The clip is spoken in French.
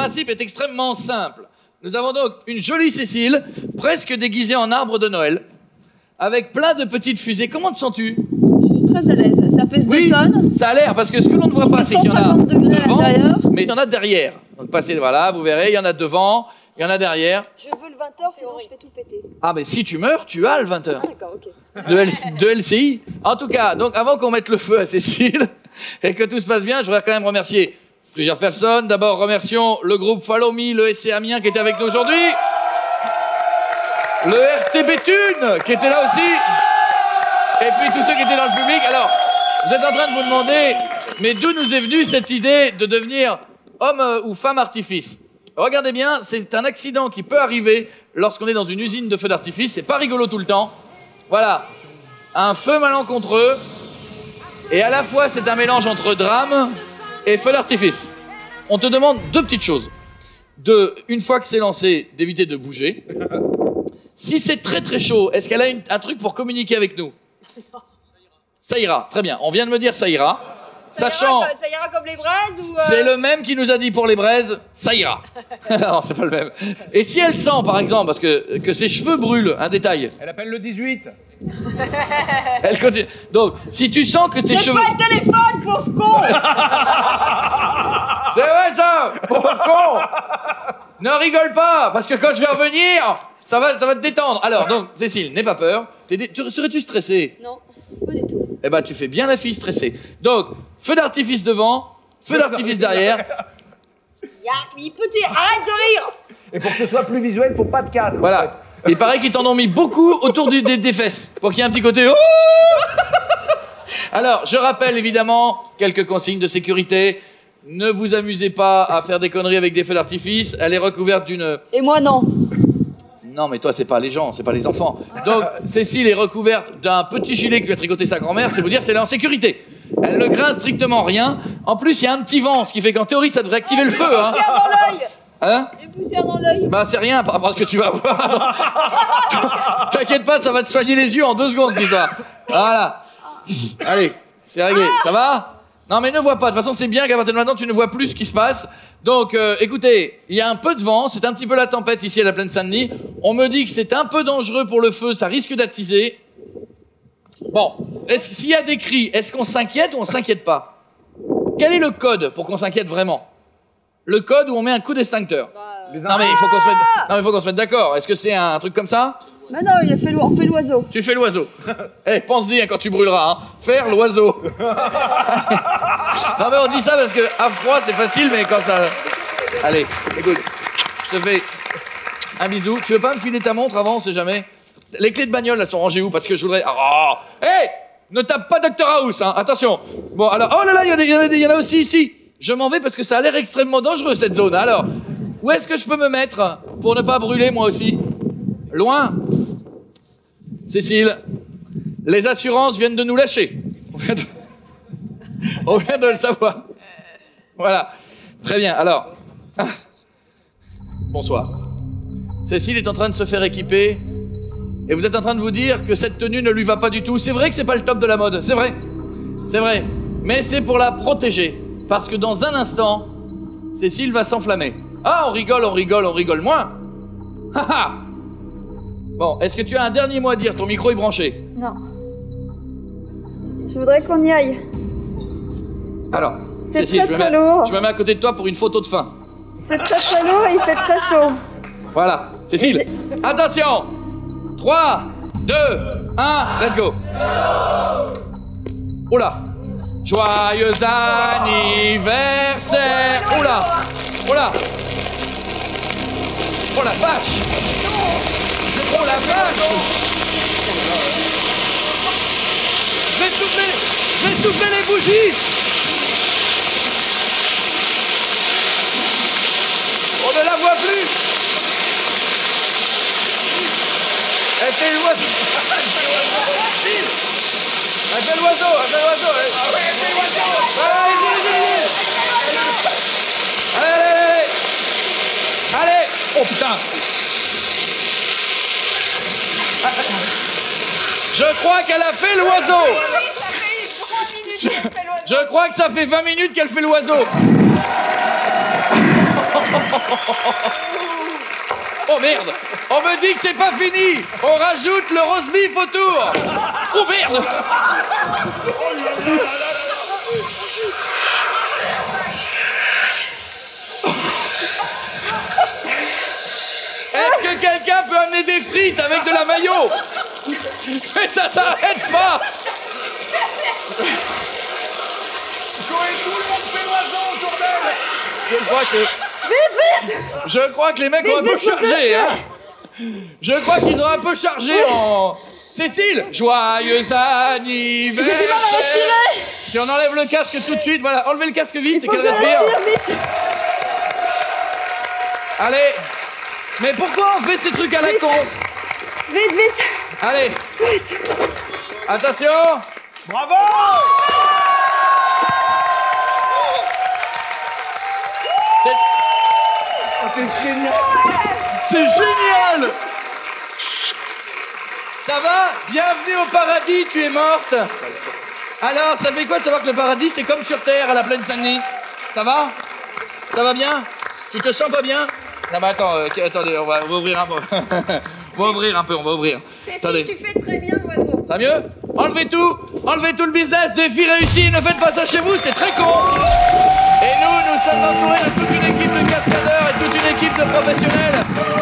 principe est extrêmement simple. Nous avons donc une jolie Cécile, presque déguisée en arbre de Noël, avec plein de petites fusées. Comment te sens-tu? Je suis très à l'aise. Ça pèse 2 tonnes. ça a l'air, parce que ce que l'on ne voit pas, c'est qu'il y en a 150 degrés à devant, l'intérieur. mais il y en a derrière. Donc passez, voilà, vous verrez, il y en a devant, il y en a derrière. Je veux le 20h, sinon je fais tout péter. Ah, mais si tu meurs, tu as le 20h. Ah, d'accord, ok. de, L- de LCI. En tout cas, donc avant qu'on mette le feu à Cécile et que tout se passe bien, je voudrais quand même remercier plusieurs personnes. D'abord, remercions le groupe Follow le SC Amiens qui était avec nous aujourd'hui. Le RT Béthune qui était là aussi. Et puis tous ceux qui étaient dans le public. Alors, vous êtes en train de vous demander, mais d'où nous est venue cette idée de devenir homme euh, ou femme artifice? Regardez bien, c'est un accident qui peut arriver lorsqu'on est dans une usine de feux d'artifice. C'est pas rigolo tout le temps. Voilà. Un feu malencontreux. Et à la fois, c'est un mélange entre drame et feu d'artifice. On te demande deux petites choses. De, une fois que c'est lancé, d'éviter de bouger. Si c'est très très chaud, est-ce qu'elle a une- un truc pour communiquer avec nous? Ça ira, très bien. On vient de me dire ça ira. Sachant, Ça ira comme les braises ou. euh, c'est le même qui nous a dit pour les braises, ça ira. non, c'est pas le même. Et si elle sent, par exemple, parce que, que ses cheveux brûlent, un détail, Elle appelle le 18. elle continue. Donc, si tu sens que tes J'ai cheveux. pas le téléphone, pauvre con C'est vrai ça Pauvre con Ne rigole pas, parce que quand je vais revenir, ça va, ça va te détendre. Alors, donc, Cécile, n'aie pas peur. Dé- tu- Serais-tu stressée? Non, pas du tout. Eh ben, tu fais bien la fille stressée. Donc, feu d'artifice devant, feu d'artifice derrière. Il peut dire, arrête de rire Et pour que ce soit plus visuel, faut pas de casque. en Voilà. fait. Il paraît qu'ils t'en ont mis beaucoup autour du- des, des fesses, pour qu'il y ait un petit côté... Oh Alors, je rappelle évidemment quelques consignes de sécurité. Ne vous amusez pas à faire des conneries avec des feux d'artifice. Elle est recouverte d'une... Et moi, non. Non, mais toi, c'est pas les gens, c'est pas les enfants. Donc, Cécile est recouverte d'un petit gilet que lui a tricoté sa grand-mère, c'est vous dire, c'est elle est en sécurité. Elle ne craint strictement rien. En plus, il y a un petit vent, ce qui fait qu'en théorie, ça devrait activer le feu, hein. Hein Des poussières dans l'œil Bah, c'est rien par rapport à ce que tu vas voir. T'inquiète pas, ça va te soigner les yeux en deux secondes, ça. Voilà. Allez, c'est réglé. Ça va Non, mais ne vois pas. De toute façon, c'est bien qu'à partir de maintenant, tu ne vois plus ce qui se passe. Donc, euh, écoutez, il y a un peu de vent. C'est un petit peu la tempête ici à la plaine Saint-Denis. On me dit que c'est un peu dangereux pour le feu. Ça risque d'attiser. Bon, s'il y a des cris, est-ce qu'on s'inquiète ou on s'inquiète pas? Quel est le code pour qu'on s'inquiète vraiment? Le code où on met un coup d'extincteur. Les Non mais il faut qu'on se mette, non, mais il faut qu'on se mette d'accord. Est-ce que c'est un truc comme ça? Mais non, il a fait, l'o- on fait l'oiseau. Tu fais l'oiseau. Eh, pense-y hein, quand tu brûleras. Hein. Faire l'oiseau. non mais on dit ça parce que à froid c'est facile, mais quand ça. Allez, écoute, je te fais un bisou. Tu veux pas me filer ta montre avant, on sait jamais? Les clés de bagnole, elles sont rangées où Parce que je voudrais. Oh Hé Ne tape pas Dr House, hein. Attention. Bon alors, oh là là, il y, en a- aussi ici. Je m'en vais parce que ça a l'air extrêmement dangereux cette zone. Alors, où est-ce que je peux me mettre pour ne pas brûler moi aussi? Loin? Cécile, les assurances viennent de nous lâcher. On vient de, le savoir. Voilà. Très bien. Alors. Bonsoir. Cécile est en train de se faire équiper. Et vous êtes en train de vous dire que cette tenue ne lui va pas du tout. C'est vrai que c'est pas le top de la mode. C'est vrai. C'est vrai. Mais c'est pour la protéger. Parce que dans un instant, Cécile va s'enflammer. Ah, on rigole, on rigole, on rigole moins. Ha ha Bon, est-ce que tu as un dernier mot à dire? Ton micro est branché. Non. Je voudrais qu'on y aille. Alors, C'est Cécile, très, je, me très mets, lourd. je me mets à côté de toi pour une photo de fin. C'est très très lourd et il fait très chaud. Voilà. Cécile, attention 3, 2, 1, let's go. Oula. Joyeux anniversaire. Oula. Oula. Oh la vache. Oh la vache. Je vais souffler Je vais souffler les bougies. On ne la voit plus Elle fait l'oiseau. Elle fait l'oiseau Elle fait l'oiseau Elle fait l'oiseau Allez, allez, allez, allez Allez, Oh putain. Je crois qu'elle a fait l'oiseau. Je crois que ça fait 20 minutes qu'elle fait l'oiseau merde. On me dit que c'est pas fini. On rajoute le roast beef autour. Oh merde. Est-ce que quelqu'un peut amener des frites avec de la mayo? Mais ça s'arrête pas. Je crois que... Je crois que les mecs ont un peu vite, chargé, hein. Je crois qu'ils ont un peu chargé en... Cécile Joyeux anniversaire. Si on enlève le casque tout de suite, voilà, enlevez le casque vite et qu'elle respire. respire vite. Allez. Mais pourquoi on fait ces trucs à la con? Vite, vite. Allez. Attention. Bravo C'est génial! Ça va? Bienvenue au paradis, tu es morte. Alors, ça fait quoi de savoir que le paradis, c'est comme sur Terre, à la plaine Saint-Denis? Ça va? Ça va bien? Tu te sens pas bien? Non mais attends, euh, attendez, on va, on va ouvrir un peu. on va ouvrir un peu, on va ouvrir. Attendez. Tu fais très bien l'oiseau. Ça va mieux? Enlevez tout Enlevez tout le business Défi réussi Ne faites pas ça chez vous, c'est très con nous sommes entourés de toute une équipe de cascadeurs et toute une équipe de professionnels